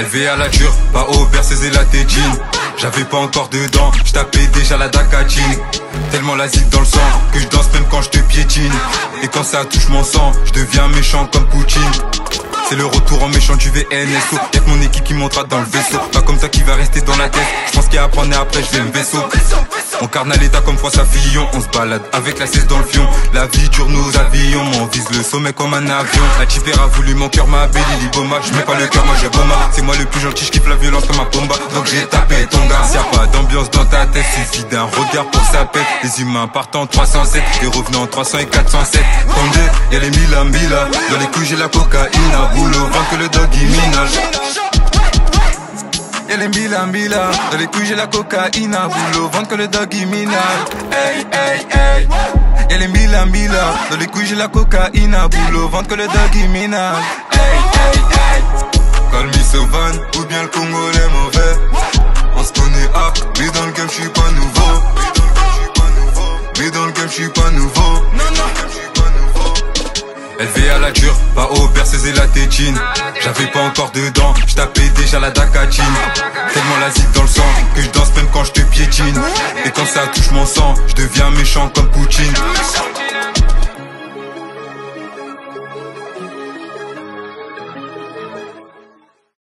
Élevé à la dure, pas au berceuse et la tétine. J'avais pas encore dedans, j'tapais déjà la dacatine. Tellement la dans le sang, que je danse même quand je te piétine. Et quand ça touche mon sang, je deviens méchant comme Poutine. C'est le retour en méchant du VNSO Y'a que mon équipe qui montera dans le vaisseau. Pas comme ça qui va rester dans la tête. Je pense qu'il y a à prendre et après je vais un vaisseau On carne à l'état comme sa Fillon On se balade. Avec la cesse dans le fion La vie dure nos avions. On vise le sommet comme un avion. La a voulu mon cœur ma belle Boma Je mets pas le cœur moi j'ai boma C'est moi le plus gentil je kiffe la violence comme un bomba. Donc j'ai tapé ton gars. S'y a pas d'ambiance dans ta tête Suffit d'un regard pour sa pète Les humains partent en 307 Et revenant en 300 et 407 Tandé y'a les mila mila Dans les couilles j'ai la cocaïne boulot, vent que le doggy minage. Y'a les mbila mbila, dans les couilles j'ai la cocaïne boulot, vent que le doggy minage. Hey, hey, hey. Y'a les mbila mbila, dans les couilles j'ai la cocaïne boulot, vent que le doggy minage. Hey, hey, hey. Call me ou bien le Congolais mauvais. On se connaît ah, mais dans le game j'suis pas nouveau. Mais dans le game j'suis pas nouveau. Non, non. Élevé à la dure, pas au berceuse et la tétine J'avais pas encore dedans, j'tapais déjà la dacatine. Tellement la zip dans le sang, que je danse même quand je te piétine. Et quand ça touche mon sang, je deviens méchant comme Poutine